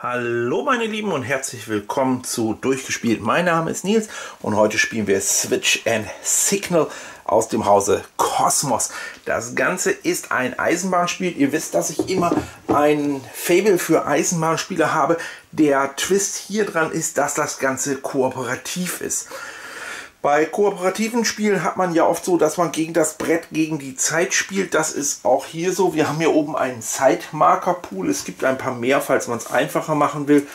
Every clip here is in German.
Hallo meine Lieben und herzlich willkommen zu Durchgespielt. Mein Name ist Nils und heute spielen wir Switch and Signal aus dem Hause Kosmos. Das Ganze ist ein Eisenbahnspiel. Ihr wisst, dass ich immer ein Fable für Eisenbahnspiele habe. Der Twist hier dran ist, dass das Ganze kooperativ ist. Bei kooperativen Spielen hat man ja oft so, dass man gegen das Brett, gegen die Zeit spielt. Das ist auch hier so. Wir haben hier oben einen Zeitmarker-Pool. Es gibt ein paar mehr, falls man es einfacher machen will.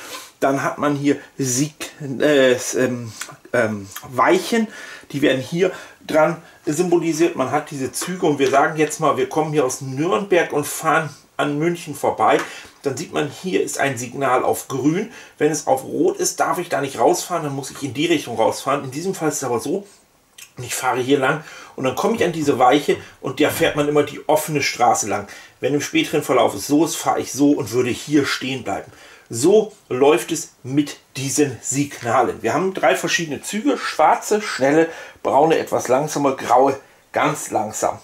Dann hat man hier Sieg, äh, ähm, ähm, Weichen. Die werden hier dran symbolisiert. Man hat diese Züge und wir sagen jetzt mal, wir kommen hier aus Nürnberg und fahren an München vorbei dann sieht man, hier ist ein Signal auf grün. Wenn es auf rot ist, darf ich da nicht rausfahren, dann muss ich in die Richtung rausfahren. In diesem Fall ist es aber so, ich fahre hier lang und dann komme ich an diese Weiche und da fährt man immer die offene Straße lang. Wenn im späteren Verlauf es so ist, fahre ich so und würde hier stehen bleiben. So läuft es mit diesen Signalen. Wir haben drei verschiedene Züge, schwarze, schnelle, braune, etwas langsamer, graue, ganz langsam.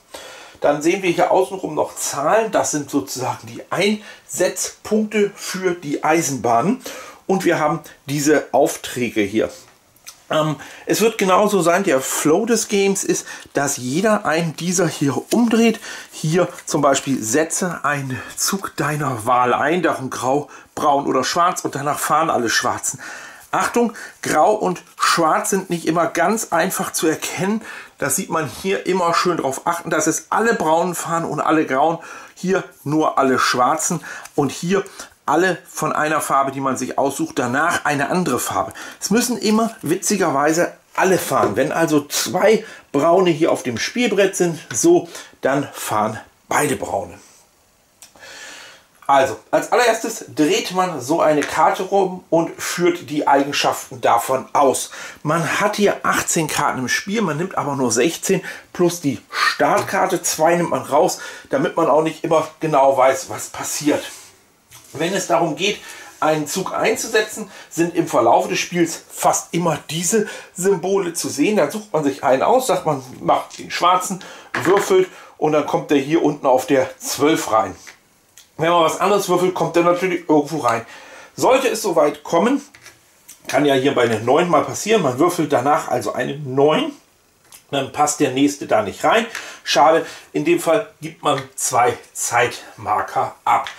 Dann sehen wir hier außenrum noch Zahlen. Das sind sozusagen die Einsetzpunkte für die Eisenbahn. Und wir haben diese Aufträge hier. Ähm, es wird genauso sein, der Flow des Games ist, dass jeder einen dieser hier umdreht. Hier zum Beispiel setze einen Zug deiner Wahl ein, darum grau, braun oder schwarz und danach fahren alle Schwarzen. Achtung, grau und schwarz sind nicht immer ganz einfach zu erkennen. Das sieht man hier immer schön darauf achten, dass es alle braunen fahren und alle grauen. Hier nur alle schwarzen und hier alle von einer Farbe, die man sich aussucht, danach eine andere Farbe. Es müssen immer witzigerweise alle fahren. Wenn also zwei braune hier auf dem Spielbrett sind, so, dann fahren beide braune. Also, als allererstes dreht man so eine Karte rum und führt die Eigenschaften davon aus. Man hat hier 18 Karten im Spiel, man nimmt aber nur 16 plus die Startkarte. Zwei nimmt man raus, damit man auch nicht immer genau weiß, was passiert. Wenn es darum geht, einen Zug einzusetzen, sind im Verlauf des Spiels fast immer diese Symbole zu sehen. Dann sucht man sich einen aus, sagt man, macht den schwarzen, würfelt und dann kommt der hier unten auf der 12 rein. Wenn man was anderes würfelt, kommt der natürlich irgendwo rein. Sollte es soweit kommen, kann ja hier bei einer 9 mal passieren. Man würfelt danach also eine 9. Dann passt der nächste da nicht rein. Schade, in dem Fall gibt man zwei Zeitmarker ab.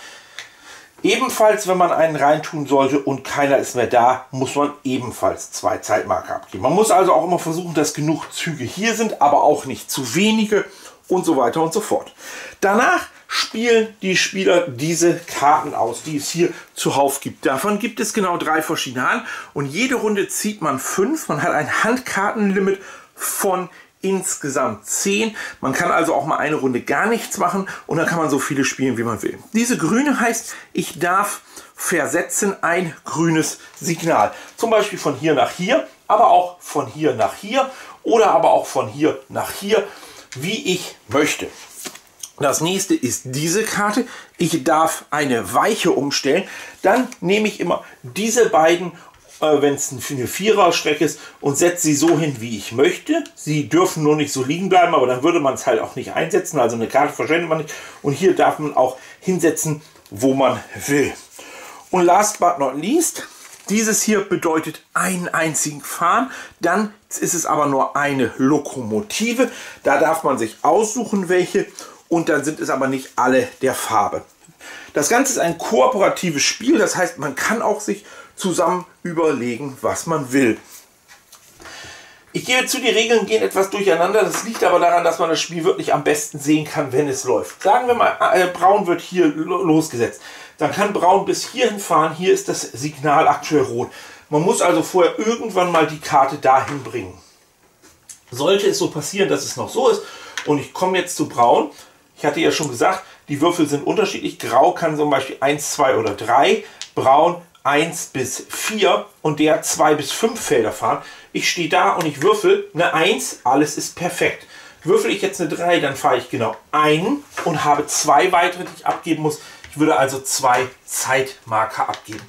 Ebenfalls, wenn man einen reintun sollte und keiner ist mehr da, muss man ebenfalls zwei Zeitmarker abgeben. Man muss also auch immer versuchen, dass genug Züge hier sind, aber auch nicht zu wenige und so weiter und so fort. Danach spielen die Spieler diese Karten aus, die es hier zuhauf gibt. Davon gibt es genau drei verschiedene Hand und jede Runde zieht man fünf. Man hat ein Handkartenlimit von insgesamt zehn. Man kann also auch mal eine Runde gar nichts machen und dann kann man so viele spielen, wie man will. Diese grüne heißt, ich darf versetzen ein grünes Signal. Zum Beispiel von hier nach hier, aber auch von hier nach hier oder aber auch von hier nach hier, wie ich möchte. Das nächste ist diese Karte. Ich darf eine Weiche umstellen. Dann nehme ich immer diese beiden, äh, wenn es eine Viererstrecke ist, und setze sie so hin, wie ich möchte. Sie dürfen nur nicht so liegen bleiben, aber dann würde man es halt auch nicht einsetzen. Also eine Karte verschwendet man nicht. Und hier darf man auch hinsetzen, wo man will. Und last but not least, dieses hier bedeutet einen einzigen Fahren. Dann ist es aber nur eine Lokomotive. Da darf man sich aussuchen, welche und dann sind es aber nicht alle der Farbe. Das Ganze ist ein kooperatives Spiel, das heißt, man kann auch sich zusammen überlegen, was man will. Ich gebe zu, die Regeln gehen etwas durcheinander. Das liegt aber daran, dass man das Spiel wirklich am besten sehen kann, wenn es läuft. Sagen wir mal, äh, Braun wird hier losgesetzt. Dann kann Braun bis hierhin fahren. Hier ist das Signal aktuell rot. Man muss also vorher irgendwann mal die Karte dahin bringen. Sollte es so passieren, dass es noch so ist und ich komme jetzt zu Braun, ich hatte ja schon gesagt, die Würfel sind unterschiedlich. Grau kann zum Beispiel 1, 2 oder 3, Braun 1 bis 4 und der 2 bis 5 Felder fahren. Ich stehe da und ich würfel eine 1, alles ist perfekt. Würfel ich jetzt eine 3, dann fahre ich genau einen und habe zwei weitere, die ich abgeben muss. Ich würde also zwei Zeitmarker abgeben.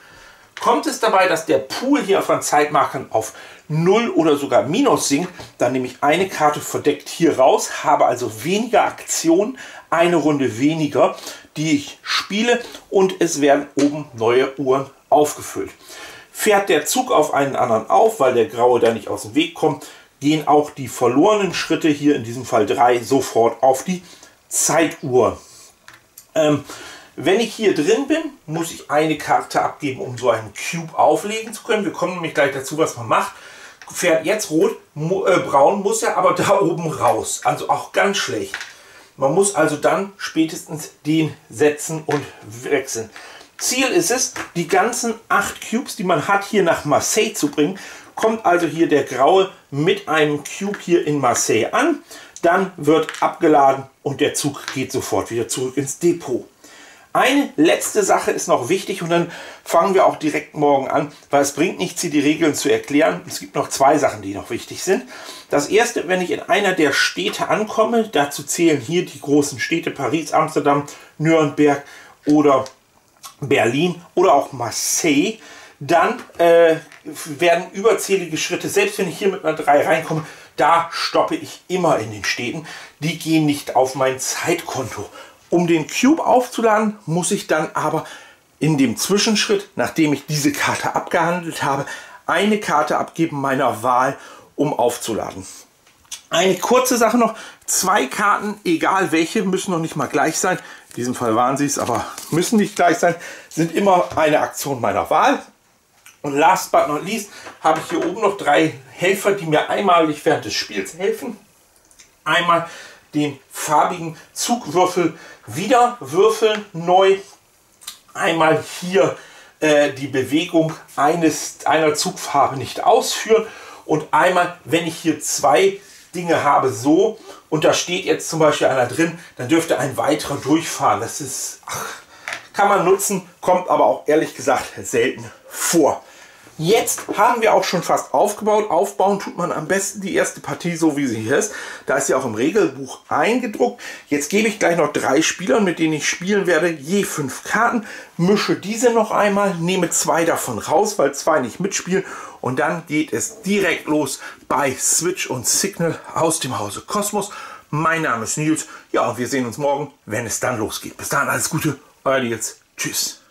Kommt es dabei, dass der Pool hier von Zeitmarkern auf 0 oder sogar Minus sinkt, dann nehme ich eine Karte verdeckt hier raus, habe also weniger Aktionen, eine Runde weniger, die ich spiele und es werden oben neue Uhren aufgefüllt. Fährt der Zug auf einen anderen auf, weil der Graue da nicht aus dem Weg kommt, gehen auch die verlorenen Schritte, hier in diesem Fall drei, sofort auf die Zeituhr. Ähm, wenn ich hier drin bin, muss ich eine Karte abgeben, um so einen Cube auflegen zu können. Wir kommen nämlich gleich dazu, was man macht. Fährt jetzt rot, äh, braun muss er aber da oben raus. Also auch ganz schlecht. Man muss also dann spätestens den setzen und wechseln. Ziel ist es, die ganzen acht Cubes, die man hat, hier nach Marseille zu bringen. Kommt also hier der Graue mit einem Cube hier in Marseille an. Dann wird abgeladen und der Zug geht sofort wieder zurück ins Depot. Eine letzte Sache ist noch wichtig und dann fangen wir auch direkt morgen an, weil es bringt nichts, hier die Regeln zu erklären. Es gibt noch zwei Sachen, die noch wichtig sind. Das erste, wenn ich in einer der Städte ankomme, dazu zählen hier die großen Städte Paris, Amsterdam, Nürnberg oder Berlin oder auch Marseille, dann äh, werden überzählige Schritte, selbst wenn ich hier mit einer 3 reinkomme, da stoppe ich immer in den Städten. Die gehen nicht auf mein Zeitkonto. Um den Cube aufzuladen, muss ich dann aber in dem Zwischenschritt, nachdem ich diese Karte abgehandelt habe, eine Karte abgeben meiner Wahl, um aufzuladen. Eine kurze Sache noch, zwei Karten, egal welche, müssen noch nicht mal gleich sein. In diesem Fall waren sie es, aber müssen nicht gleich sein, sind immer eine Aktion meiner Wahl. Und last but not least habe ich hier oben noch drei Helfer, die mir einmalig während des Spiels helfen. Einmal den farbigen Zugwürfel wieder würfeln neu. Einmal hier äh, die Bewegung eines, einer Zugfarbe nicht ausführen und einmal, wenn ich hier zwei Dinge habe, so und da steht jetzt zum Beispiel einer drin, dann dürfte ein weiterer durchfahren. Das ist, ach, kann man nutzen, kommt aber auch ehrlich gesagt selten vor. Jetzt haben wir auch schon fast aufgebaut. Aufbauen tut man am besten die erste Partie so, wie sie hier ist. Da ist ja auch im Regelbuch eingedruckt. Jetzt gebe ich gleich noch drei Spielern, mit denen ich spielen werde, je fünf Karten. Mische diese noch einmal, nehme zwei davon raus, weil zwei nicht mitspielen. Und dann geht es direkt los bei Switch und Signal aus dem Hause Kosmos. Mein Name ist Nils. Ja, und wir sehen uns morgen, wenn es dann losgeht. Bis dahin alles Gute, euer Nils. Tschüss.